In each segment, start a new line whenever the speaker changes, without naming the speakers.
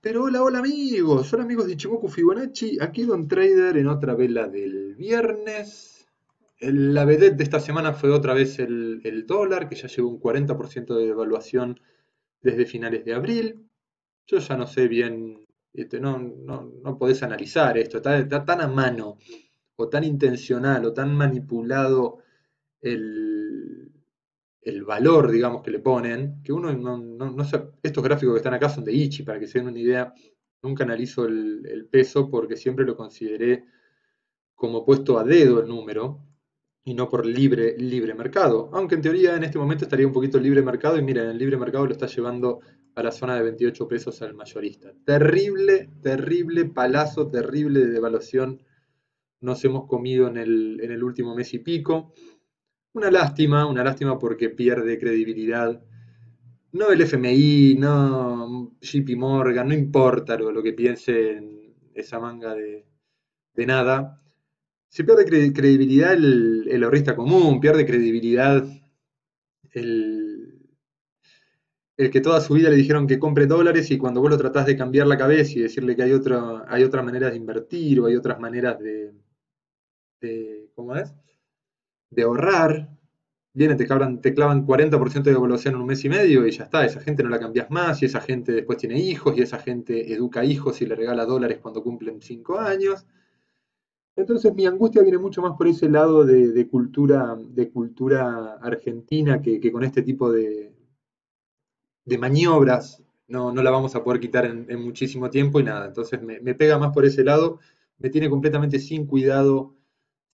Pero hola, hola amigos, hola amigos de Ichimoku Fibonacci, aquí Don Trader en otra vela del viernes. la vedette de esta semana fue otra vez el, dólar, que ya llegó un 40% de devaluación desde finales de abril. Yo ya no sé bien, este, no, no, podés analizar esto, está tan a mano, o tan intencional, o tan manipulado el, el valor, digamos, que le ponen, que uno no, no, estos gráficos que están acá son de Ichi, para que se den una idea, nunca analizo el, peso porque siempre lo consideré como puesto a dedo el número y no por libre, libre mercado, aunque en teoría en este momento estaría un poquito libre mercado y miren, el libre mercado lo está llevando a la zona de 28 pesos al mayorista. Terrible, terrible palazo, terrible de devaluación nos hemos comido en el, en el último mes y pico. Una lástima, una lástima porque pierde credibilidad. No el FMI, no JP Morgan, no importa lo, que piense en esa manga de, nada. Se pierde credibilidad el, el, ahorrista común, pierde credibilidad el, el que toda su vida le dijeron que compre dólares y cuando vos lo tratás de cambiar la cabeza y decirle que hay, otra hay otras maneras de invertir o hay otras maneras de, de ¿cómo es? De ahorrar, vienen, te clavan, te clavan 40% de evaluación en un mes y medio y ya está, esa gente no la cambias más y esa gente después tiene hijos y esa gente educa hijos y le regala dólares cuando cumplen 5 años. Entonces mi angustia viene mucho más por ese lado de, cultura, de cultura argentina que, con este tipo de, de maniobras no, no, la vamos a poder quitar en, muchísimo tiempo y nada. Entonces me, me, pega más por ese lado, me tiene completamente sin cuidado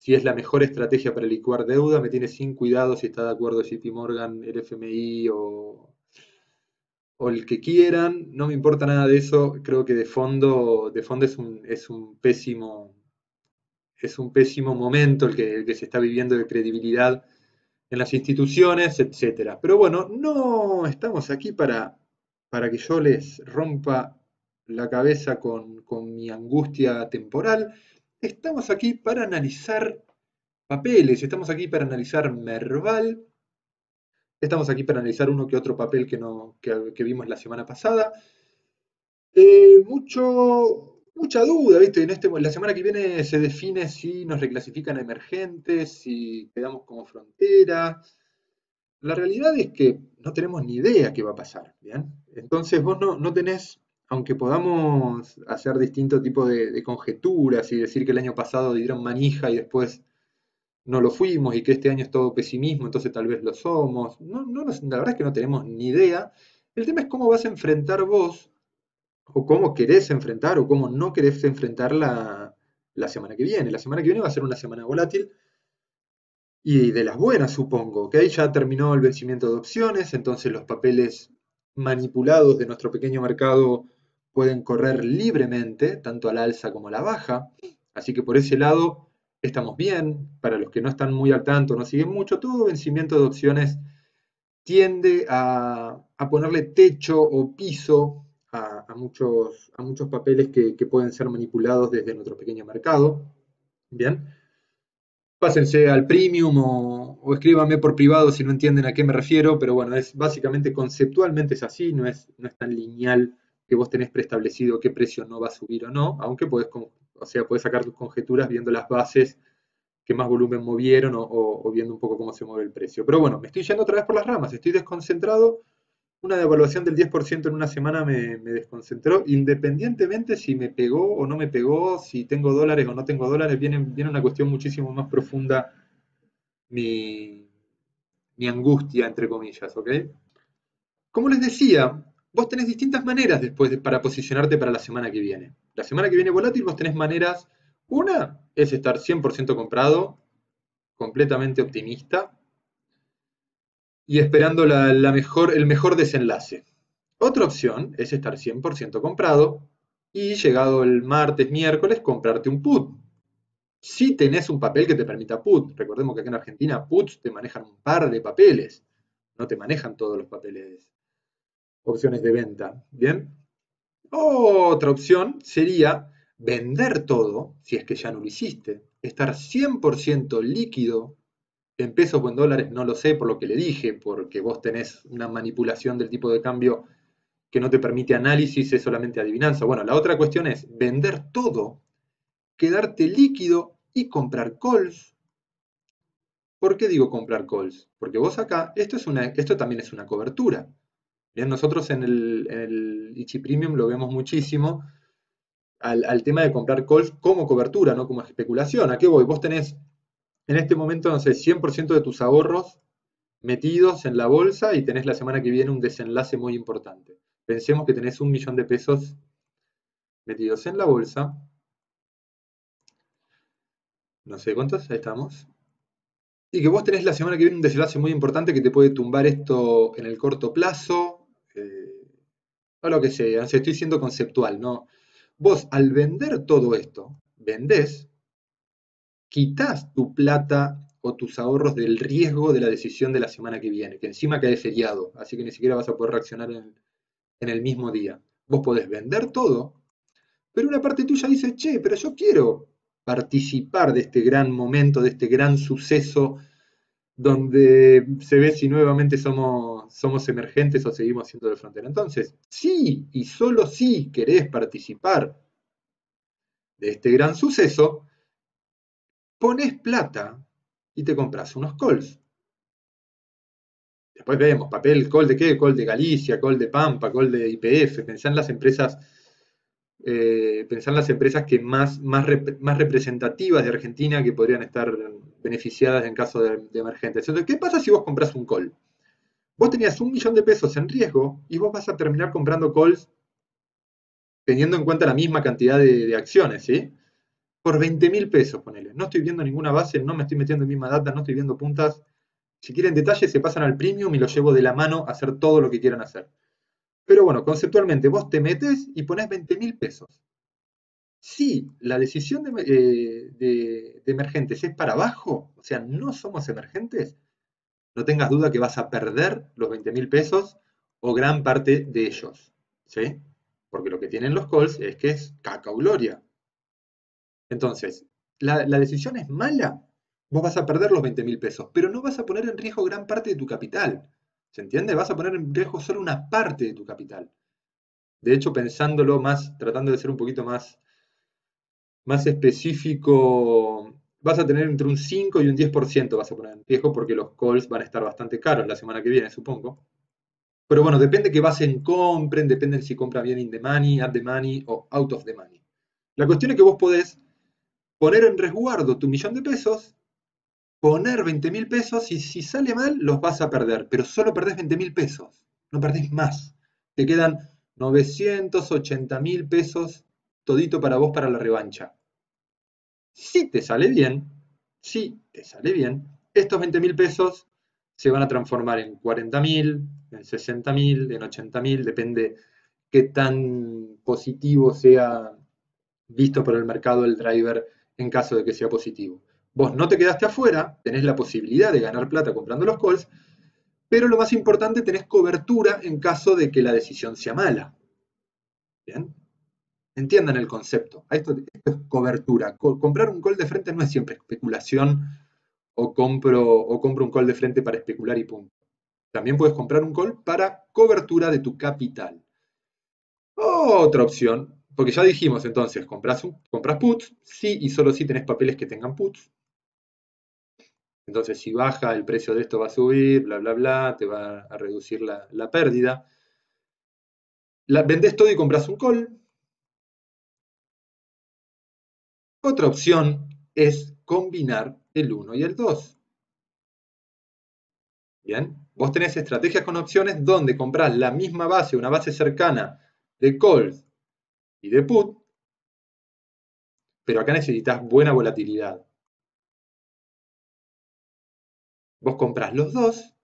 si es la mejor estrategia para licuar deuda, me tiene sin cuidado si está de acuerdo JP Morgan, el FMI o, el que quieran, no me importa nada de eso, creo que de fondo, de fondo es un, es un pésimo es un pésimo momento el que, que se está viviendo de credibilidad en las instituciones, etc. Pero bueno, no estamos aquí para, para que yo les rompa la cabeza con, con mi angustia temporal. Estamos aquí para analizar papeles, estamos aquí para analizar Merval, estamos aquí para analizar uno que otro papel que, no, que, vimos la semana pasada. Eh, mucho, mucha duda, ¿viste? En este, la semana que viene se define si nos reclasifican a emergentes, si quedamos como frontera. La realidad es que no tenemos ni idea qué va a pasar, ¿bien? Entonces vos no, no tenés aunque podamos hacer distintos tipos de, conjeturas y decir que el año pasado dieron manija y después no lo fuimos y que este año es todo pesimismo, entonces tal vez lo somos. No, la verdad es que no tenemos ni idea. El tema es cómo vas a enfrentar vos, o cómo querés enfrentar, o cómo no querés enfrentar la, la semana que viene. La semana que viene va a ser una semana volátil y de las buenas, supongo. que Ya terminó el vencimiento de opciones, entonces los papeles manipulados de nuestro pequeño mercado pueden correr libremente, tanto al alza como a la baja. Así que por ese lado estamos bien. Para los que no están muy al tanto, no siguen mucho, todo vencimiento de opciones tiende a, ponerle techo o piso a, muchos, a muchos, papeles que, pueden ser manipulados desde nuestro pequeño mercado. Bien. Pásense al premium o, o, escríbanme por privado si no entienden a qué me refiero, pero bueno, es básicamente conceptualmente es así, no es, no es tan lineal que vos tenés preestablecido qué precio no va a subir o no, aunque podés, o sea, sacar tus conjeturas viendo las bases que más volumen movieron o, viendo un poco cómo se mueve el precio. Pero bueno, me estoy yendo otra vez por las ramas, estoy desconcentrado. Una devaluación del 10% en una semana me, desconcentró, independientemente si me pegó o no me pegó, si tengo dólares o no tengo dólares, viene, viene una cuestión muchísimo más profunda mi, mi angustia, entre comillas, ¿ok? Como les decía, vos tenés distintas maneras después para posicionarte para la semana que viene. La semana que viene volátil vos tenés maneras, una es estar 100% comprado, completamente optimista y esperando la, mejor, el mejor desenlace. Otra opción es estar 100% comprado y llegado el martes, miércoles, comprarte un put. Si tenés un papel que te permita put, recordemos que aquí en Argentina puts te manejan un par de papeles, no te manejan todos los papeles opciones de venta. Bien. Otra opción sería vender todo, si es que ya no lo hiciste, estar 100% líquido en pesos o en dólares, no lo sé por lo que le dije, porque vos tenés una manipulación del tipo de cambio que no te permite análisis, es solamente adivinanza. Bueno, la otra cuestión es vender todo, quedarte líquido y comprar calls. ¿Por qué digo comprar calls? Porque vos acá, esto, es una, esto también es una cobertura. Bien, nosotros en el, en Ichi Premium lo vemos muchísimo al, tema de comprar calls como cobertura, no como especulación. ¿A qué voy? Vos tenés en este momento, no sé, 100% de tus ahorros metidos en la bolsa y tenés la semana que viene un desenlace muy importante. Pensemos que tenés un millón de pesos metidos en la bolsa. No sé cuántos, ahí estamos. Y que vos tenés la semana que viene un desenlace muy importante que te puede tumbar esto en el corto plazo. O lo que sea, estoy siendo conceptual, ¿no? Vos al vender todo esto, vendés, quitas tu plata o tus ahorros del riesgo de la decisión de la semana que viene, que encima cae feriado, así que ni siquiera vas a poder reaccionar en, en el mismo día. Vos podés vender todo, pero una parte tuya dice, che, pero yo quiero participar de este gran momento, de este gran suceso donde se ve si nuevamente somos, somos emergentes o seguimos siendo de frontera. Entonces, sí y solo si querés participar de este gran suceso, pones plata y te compras unos calls. Después vemos, papel, call de qué, call de Galicia, call de Pampa, call de IPF, pensá en las empresas, eh, en las empresas que más, más, más representativas de Argentina que podrían estar beneficiadas en caso de, emergentes. Entonces, ¿qué pasa si vos compras un call? Vos tenías un millón de pesos en riesgo y vos vas a terminar comprando calls teniendo en cuenta la misma cantidad de, acciones, ¿sí? Por 20 mil pesos, ponele. No estoy viendo ninguna base, no me estoy metiendo en misma data, no estoy viendo puntas. Si quieren detalles, se pasan al premium y lo llevo de la mano a hacer todo lo que quieran hacer. Pero bueno, conceptualmente, vos te metes y pones 20 mil pesos. Si la decisión eh, de, emergentes es para abajo, o sea, no somos emergentes, no tengas duda que vas a perder los 20 mil pesos o gran parte de ellos. ¿sí? Porque lo que tienen los calls es que es caca o gloria. Entonces, la, la decisión es mala, vos vas a perder los 20 mil pesos, pero no vas a poner en riesgo gran parte de tu capital. ¿Se entiende? Vas a poner en riesgo solo una parte de tu capital. De hecho, pensándolo más, tratando de ser un poquito más más específico, vas a tener entre un 5 y un 10% vas a poner en riesgo porque los calls van a estar bastante caros la semana que viene, supongo. Pero bueno, depende que en compren, depende si compra bien in the money, at the money o out of the money. La cuestión es que vos podés poner en resguardo tu millón de pesos, poner 20 mil pesos y si sale mal los vas a perder, pero solo perdés 20 mil pesos, no perdés más. Te quedan 980 mil pesos todito para vos para la revancha. Si te sale bien, si te sale bien, estos 20 mil pesos se van a transformar en 40 mil, en 60 mil, en 80 mil, depende qué tan positivo sea visto por el mercado el driver en caso de que sea positivo. Vos no te quedaste afuera, tenés la posibilidad de ganar plata comprando los calls, pero lo más importante, tenés cobertura en caso de que la decisión sea mala. ¿Bien? Entiendan el concepto. Esto, es cobertura. comprar un call de frente no es siempre especulación o compro, o compro un call de frente para especular y punto. También puedes comprar un call para cobertura de tu capital. Otra opción, porque ya dijimos entonces, compras, compras puts, sí y solo si tenés papeles que tengan puts. Entonces, si baja, el precio de esto va a subir, bla, bla, bla, te va a reducir la, pérdida. La, vendés todo y compras un call, Otra opción es combinar el 1 y el 2. Bien, vos tenés estrategias con opciones donde comprás la misma base, una base cercana de calls y de put, pero acá necesitas buena volatilidad. Vos comprás los dos,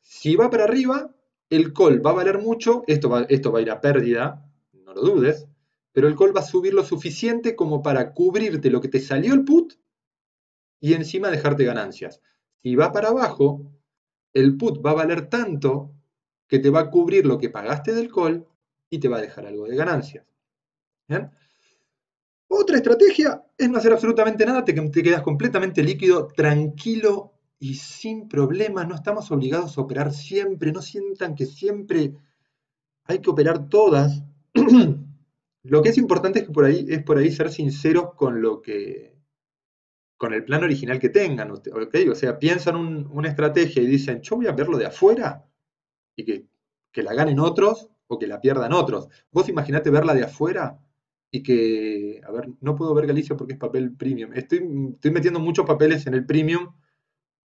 si va para arriba, el call va a valer mucho, esto va, esto va a ir a pérdida, no lo dudes, pero el call va a subir lo suficiente como para cubrirte lo que te salió el put y encima dejarte ganancias. Si va para abajo, el put va a valer tanto que te va a cubrir lo que pagaste del call y te va a dejar algo de ganancias. Otra estrategia es no hacer absolutamente nada, te, te quedas completamente líquido, tranquilo y sin problemas. No estamos obligados a operar siempre, no sientan que siempre hay que operar todas. lo que es importante es que por ahí es por ahí ser sinceros con lo que con el plan original que tengan, ¿okay? O sea, piensan una estrategia y dicen, yo voy a verlo de afuera y que, que la ganen otros o que la pierdan otros. Vos imaginate verla de afuera y que, a ver, no puedo ver Galicia porque es papel premium. Estoy, estoy metiendo muchos papeles en el premium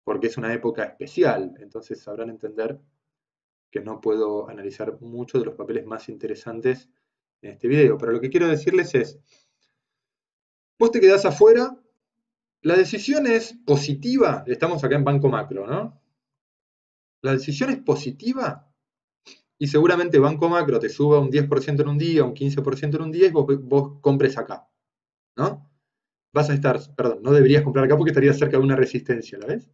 porque es una época especial, entonces sabrán entender que no puedo analizar muchos de los papeles más interesantes en este video. Pero lo que quiero decirles es, vos te quedás afuera, la decisión es positiva, estamos acá en Banco Macro, ¿no? La decisión es positiva y seguramente Banco Macro te suba un 10% en un día, un 15% en un día y vos, compres acá, ¿no? Vas a estar, perdón, no deberías comprar acá porque estarías cerca de una resistencia, ¿la ves?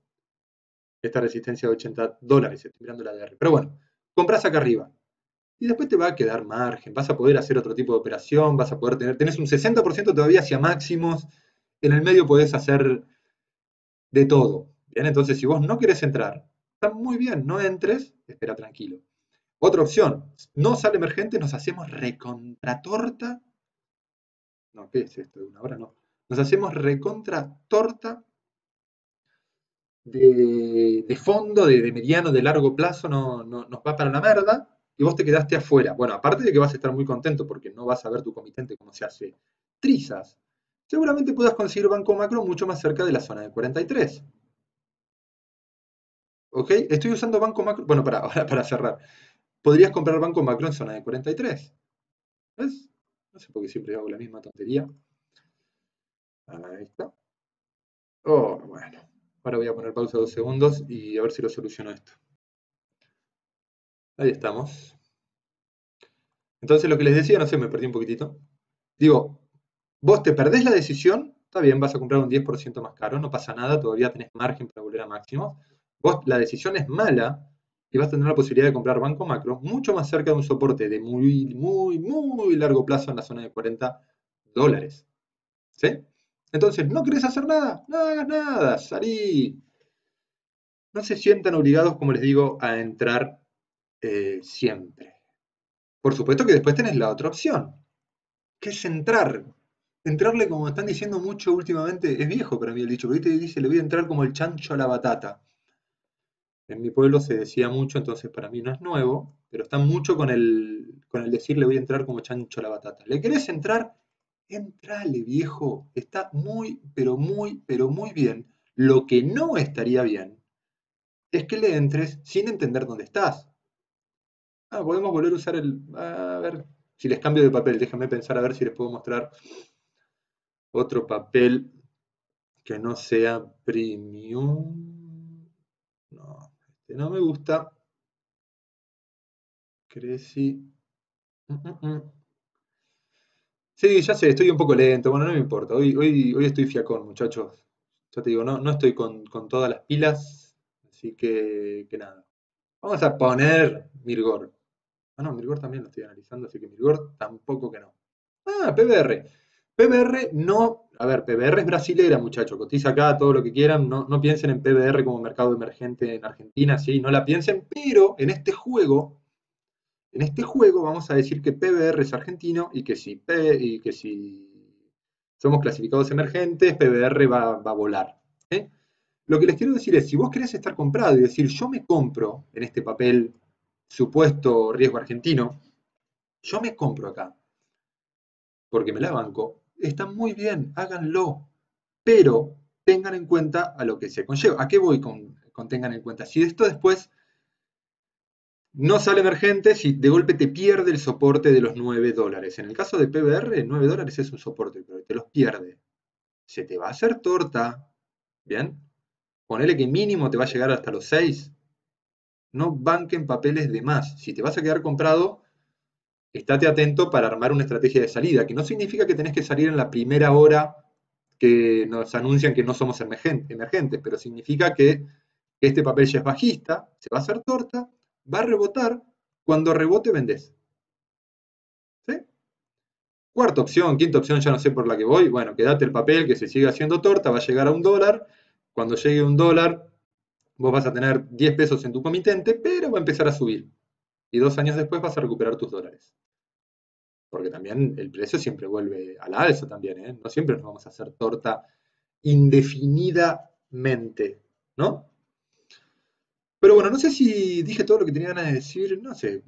Esta resistencia de 80 dólares, estoy mirando la DR. Pero bueno, compras acá arriba. Y después te va a quedar margen, vas a poder hacer otro tipo de operación, vas a poder tener, tenés un 60% todavía hacia máximos, en el medio podés hacer de todo. Bien, entonces si vos no querés entrar, está muy bien, no entres, espera tranquilo. Otra opción, no sale emergente, nos hacemos recontratorta. No, ¿qué es esto? De una hora no. Nos hacemos recontratorta de, fondo, de, mediano, de largo plazo, no, nos va para la merda y vos te quedaste afuera. Bueno, aparte de que vas a estar muy contento porque no vas a ver tu comitente cómo se hace trizas, seguramente puedas conseguir banco macro mucho más cerca de la zona de 43. ¿Ok? Estoy usando banco macro. Bueno, para, para cerrar. Podrías comprar banco macro en zona de 43. ¿Ves? No sé por qué siempre hago la misma tontería. Ahí está. Oh. Voy a poner pausa dos segundos y a ver si lo soluciono esto. Ahí estamos. Entonces lo que les decía, no sé, me perdí un poquitito. Digo, vos te perdés la decisión, está bien, vas a comprar un 10% más caro, no pasa nada, todavía tenés margen para volver a máximo. Vos, la decisión es mala y vas a tener la posibilidad de comprar banco macro mucho más cerca de un soporte de muy, muy, muy largo plazo en la zona de 40 dólares. ¿Sí? Entonces, ¿no querés hacer nada? No hagas nada, salí. No se sientan obligados, como les digo, a entrar eh, siempre. Por supuesto que después tenés la otra opción, que es entrar. Entrarle, como están diciendo mucho últimamente, es viejo para mí el dicho, porque te dice, le voy a entrar como el chancho a la batata. En mi pueblo se decía mucho, entonces para mí no es nuevo, pero está mucho con el, con el decir le voy a entrar como chancho a la batata. ¿Le querés entrar? Entrale viejo, está muy, pero muy, pero muy bien. Lo que no estaría bien es que le entres sin entender dónde estás. Ah, podemos volver a usar el... A ver, si les cambio de papel, déjenme pensar a ver si les puedo mostrar otro papel que no sea premium. No, este no me gusta. Creci. Mm, mm, mm. Sí, ya sé, estoy un poco lento, bueno, no me importa. Hoy, hoy, hoy estoy fiacón, muchachos. Ya te digo, no, no estoy con, todas las pilas, así que, que nada. Vamos a poner Mirgor. Ah, no, Mirgor también lo estoy analizando, así que Mirgor tampoco que no. Ah, PBR. PBR no, a ver, PBR es brasilera, muchachos, cotiza acá todo lo que quieran, no, no piensen en PBR como mercado emergente en Argentina, sí, no la piensen, pero en este juego en este juego vamos a decir que PBR es argentino y que si, P, y que si somos clasificados emergentes, PBR va, a volar. ¿eh? Lo que les quiero decir es, si vos querés estar comprado y decir, yo me compro en este papel supuesto riesgo argentino, yo me compro acá, porque me la banco, está muy bien, háganlo, pero tengan en cuenta a lo que se conlleva. ¿A qué voy con, con tengan en cuenta? Si esto después no sale emergente si de golpe te pierde el soporte de los 9 dólares. En el caso de PBR, 9 dólares es un soporte, pero te los pierde. Se te va a hacer torta. ¿Bien? Ponele que mínimo te va a llegar hasta los 6. No banquen papeles de más. Si te vas a quedar comprado, estate atento para armar una estrategia de salida, que no significa que tenés que salir en la primera hora que nos anuncian que no somos emergentes, pero significa que este papel ya es bajista, se va a hacer torta va a rebotar, cuando rebote vendés. ¿Sí? Cuarta opción, quinta opción, ya no sé por la que voy. Bueno, quédate el papel que se sigue haciendo torta, va a llegar a un dólar. Cuando llegue un dólar, vos vas a tener 10 pesos en tu comitente, pero va a empezar a subir. y dos años después vas a recuperar tus dólares. Porque también el precio siempre vuelve a la alza también, ¿eh? No siempre nos vamos a hacer torta indefinidamente, ¿no? Pero bueno, no sé si dije todo lo que tenía ganas de decir, no sé.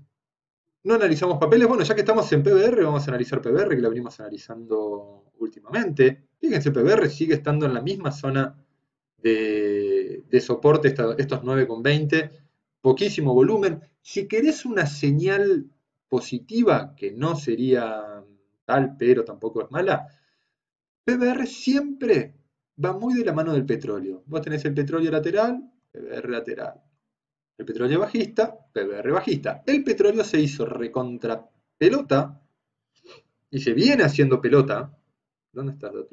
No analizamos papeles. Bueno, ya que estamos en PBR, vamos a analizar PBR, que lo venimos analizando últimamente. Fíjense, PBR sigue estando en la misma zona de, soporte, estos 9,20. Poquísimo volumen. Si querés una señal positiva, que no sería tal, pero tampoco es mala, PBR siempre va muy de la mano del petróleo. Vos tenés el petróleo lateral, PBR lateral. El petróleo bajista, PBR bajista. El petróleo se hizo recontra pelota y se viene haciendo pelota. ¿Dónde está la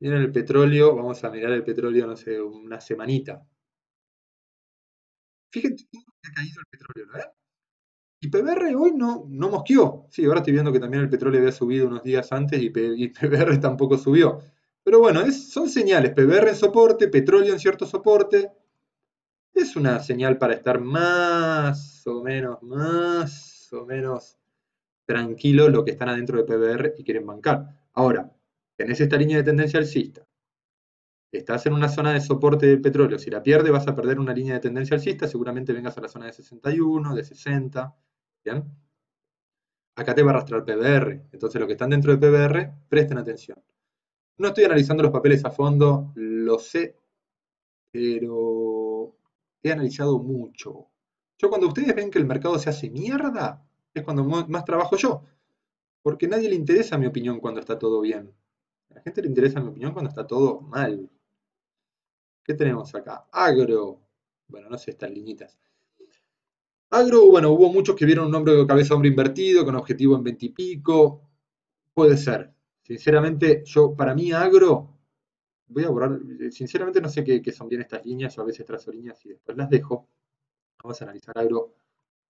Viene el petróleo, vamos a mirar el petróleo, no sé, una semanita. Fíjense cómo ha caído el petróleo, ¿no? Y PBR hoy no, no mosqueó. Sí, ahora estoy viendo que también el petróleo había subido unos días antes y, PBR tampoco subió. Pero bueno, son señales. PBR en soporte, petróleo en cierto soporte, es una señal para estar más o menos, más o menos tranquilo lo que están adentro de PBR y quieren bancar. Ahora, tenés esta línea de tendencia alcista. Estás en una zona de soporte del petróleo. Si la pierdes, vas a perder una línea de tendencia alcista. Seguramente vengas a la zona de 61, de 60. ¿Bien? Acá te va a arrastrar PBR. Entonces, los que están dentro de PBR, presten atención. No estoy analizando los papeles a fondo, lo sé, pero he analizado mucho. Yo cuando ustedes ven que el mercado se hace mierda, es cuando más trabajo yo. Porque a nadie le interesa mi opinión cuando está todo bien. A la gente le interesa mi opinión cuando está todo mal. ¿Qué tenemos acá? Agro. Bueno, no sé estas liñitas. Agro, bueno, hubo muchos que vieron un nombre de cabeza hombre invertido, con objetivo en 20 y pico. Puede ser. Sinceramente, yo, para mí, agro voy a borrar, eh, sinceramente no sé qué, son bien estas líneas, yo a veces trazo líneas y después las dejo. Vamos a analizar agro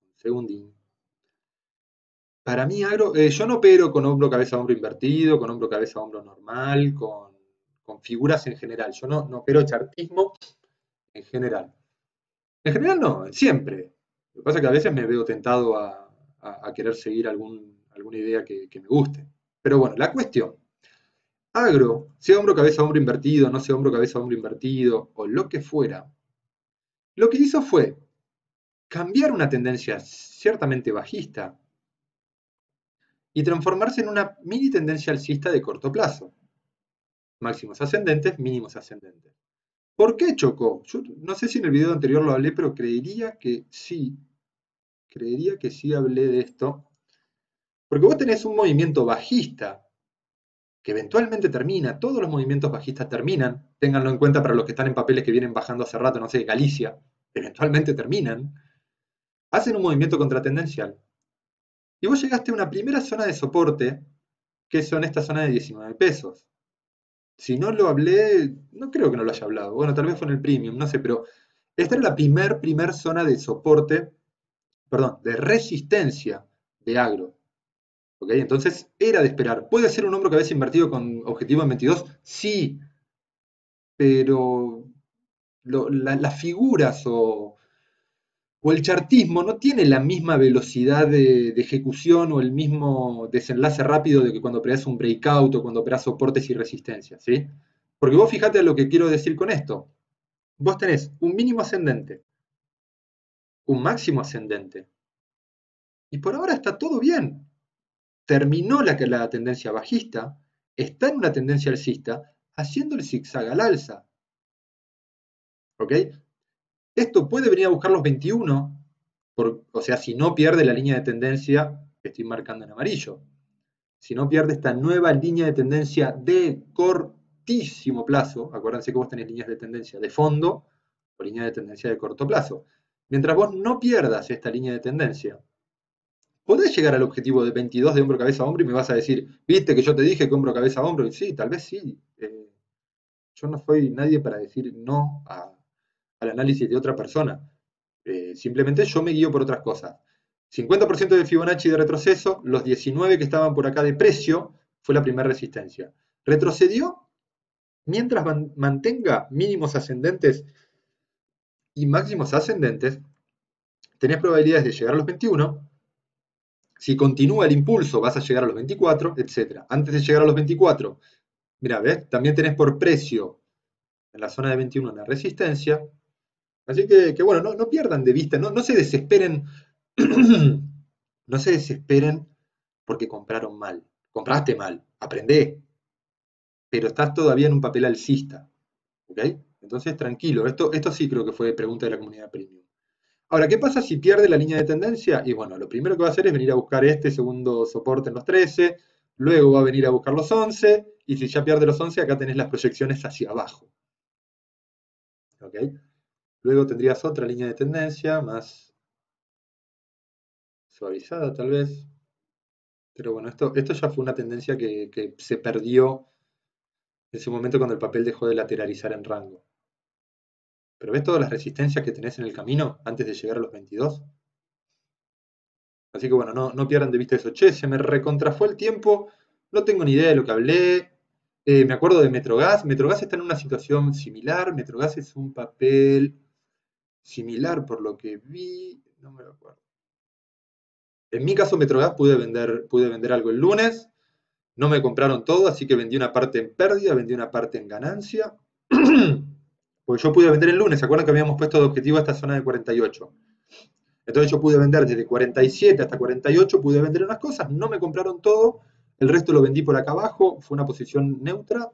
un segundín. Para mí agro, eh, yo no opero con hombro, cabeza, hombro invertido, con hombro, cabeza, hombro normal, con, figuras en general. Yo no, no opero chartismo en general. En general no, siempre. Lo que pasa es que a veces me veo tentado a, querer seguir alguna idea que, que me guste. Pero bueno, la cuestión agro, sea hombro, cabeza, hombro invertido, no sea hombro, cabeza, hombro invertido, o lo que fuera, lo que hizo fue cambiar una tendencia ciertamente bajista y transformarse en una mini tendencia alcista de corto plazo. Máximos ascendentes, mínimos ascendentes. ¿Por qué chocó? No sé si en el video anterior lo hablé, pero creería que sí. Creería que sí hablé de esto. Porque vos tenés un movimiento bajista que eventualmente termina, todos los movimientos bajistas terminan, ténganlo en cuenta para los que están en papeles que vienen bajando hace rato, no sé, Galicia, eventualmente terminan, hacen un movimiento contratendencial. Y vos llegaste a una primera zona de soporte, que son esta zona de 19 pesos. Si no lo hablé, no creo que no lo haya hablado. Bueno, tal vez fue en el premium, no sé, pero esta era la primer, primer zona de soporte, perdón, de resistencia de agro. Entonces era de esperar. ¿Puede ser un hombro cabeza invertido con objetivo en 22? Sí, pero las figuras o, el chartismo no tiene la misma velocidad de, ejecución o el mismo desenlace rápido de que cuando operas un breakout o cuando operas soportes y resistencias, ¿sí? Porque vos fíjate lo que quiero decir con esto. Vos tenés un mínimo ascendente, un máximo ascendente, y por ahora está todo bien terminó la, la tendencia bajista, está en una tendencia alcista, haciendo el zigzag al alza. ¿Ok? Esto puede venir a buscar los 21, o sea, si no pierde la línea de tendencia que estoy marcando en amarillo. Si no pierde esta nueva línea de tendencia de cortísimo plazo, acuérdense que vos tenés líneas de tendencia de fondo o línea de tendencia de corto plazo. Mientras vos no pierdas esta línea de tendencia, podés llegar al objetivo de 22 de hombro, cabeza, hombro y me vas a decir, viste que yo te dije que hombro, cabeza, hombro. Y sí, tal vez sí. Eh, yo no soy nadie para decir no al análisis de otra persona. Eh, simplemente yo me guío por otras cosas. 50% de Fibonacci de retroceso, los 19 que estaban por acá de precio, fue la primera resistencia. Retrocedió mientras mantenga mínimos ascendentes y máximos ascendentes, tenés probabilidades de llegar a los 21. Si continúa el impulso, vas a llegar a los 24, etc. Antes de llegar a los 24, mira, ¿ves? También tenés por precio en la zona de 21 una resistencia. Así que, bueno, no, pierdan de vista, no, no se desesperen, no se desesperen porque compraron mal. Compraste mal, aprendé, pero estás todavía en un papel alcista. ¿Ok? Entonces, tranquilo, esto, esto sí creo que fue pregunta de la comunidad premium. Ahora, ¿qué pasa si pierde la línea de tendencia? Y bueno, lo primero que va a hacer es venir a buscar este segundo soporte en los 13, luego va a venir a buscar los 11, y si ya pierde los 11, acá tenés las proyecciones hacia abajo. ¿Ok? Luego tendrías otra línea de tendencia más suavizada tal vez. Pero bueno, esto, esto ya fue una tendencia que, que se perdió en ese momento cuando el papel dejó de lateralizar en rango. Pero ves todas las resistencias que tenés en el camino antes de llegar a los 22. Así que bueno, no, no pierdan de vista eso. Che, se me recontrafue el tiempo, no tengo ni idea de lo que hablé. Eh, me acuerdo de Metrogas. Metrogas está en una situación similar. Metrogas es un papel similar por lo que vi. No me acuerdo. En mi caso, Metrogas pude vender, pude vender algo el lunes. No me compraron todo, así que vendí una parte en pérdida, vendí una parte en ganancia. Porque yo pude vender el lunes, ¿se acuerdan que habíamos puesto de objetivo esta zona de 48? Entonces yo pude vender desde 47 hasta 48, pude vender unas cosas, no me compraron todo, el resto lo vendí por acá abajo, fue una posición neutra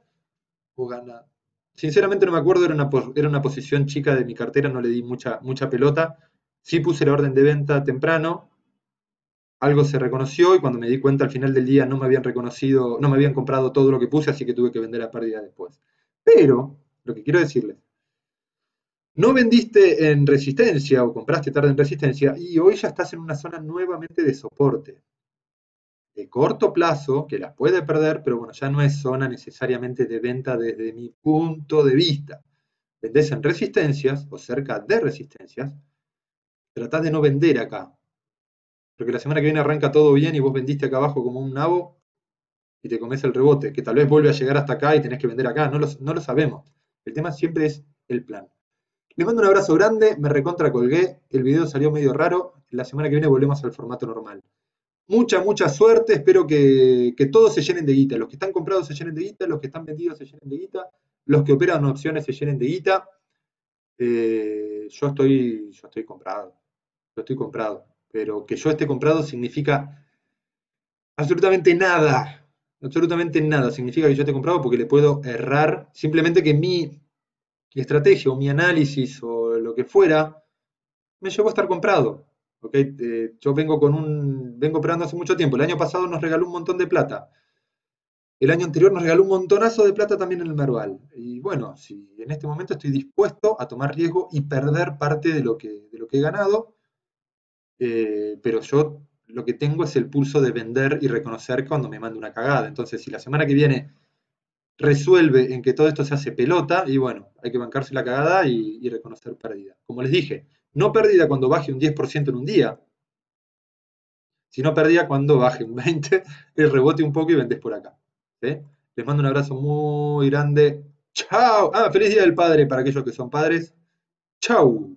o gana. Sinceramente no me acuerdo, era una, posición chica de mi cartera, no le di mucha, mucha pelota. Sí puse la orden de venta temprano, algo se reconoció y cuando me di cuenta al final del día no me habían reconocido, no me habían comprado todo lo que puse, así que tuve que vender a pérdida después. Pero, lo que quiero decirles, no vendiste en resistencia o compraste tarde en resistencia y hoy ya estás en una zona nuevamente de soporte. De corto plazo, que las puede perder, pero bueno, ya no es zona necesariamente de venta desde mi punto de vista. Vendés en resistencias o cerca de resistencias, tratás de no vender acá, porque la semana que viene arranca todo bien y vos vendiste acá abajo como un nabo y te comes el rebote, que tal vez vuelve a llegar hasta acá y tenés que vender acá, no no lo sabemos. El tema siempre es el plan. Les mando un abrazo grande, me recontra colgué, el video salió medio raro, la semana que viene volvemos al formato normal. Mucha, mucha suerte, espero que, todos se llenen de guita, los que están comprados se llenen de guita, los que están vendidos se llenen de guita, los que operan opciones se llenen de guita. Eh, yo, estoy, yo estoy comprado, yo estoy comprado pero que yo esté comprado significa absolutamente nada. Absolutamente nada significa que yo esté comprado porque le puedo errar. Simplemente que mi estrategia o mi análisis o lo que fuera me llevó a estar comprado. Eh, yo vengo con un. vengo operando hace mucho tiempo. El año pasado nos regaló un montón de plata. El año anterior nos regaló un montonazo de plata también en el Merval. Y bueno, si en este momento estoy dispuesto a tomar riesgo y perder parte de lo que, de lo que he ganado, eh, pero yo lo que tengo es el pulso de vender y reconocer cuando me manda una cagada. Entonces, si la semana que viene resuelve en que todo esto se hace pelota, y bueno, hay que bancarse la cagada y, reconocer pérdida. Como les dije, no pérdida cuando baje un 10% en un día, sino pérdida cuando baje un 20%, y rebote un poco y vendes por acá. Les mando un abrazo muy grande. Chao. Ah, feliz día del padre para aquellos que son padres. Chao.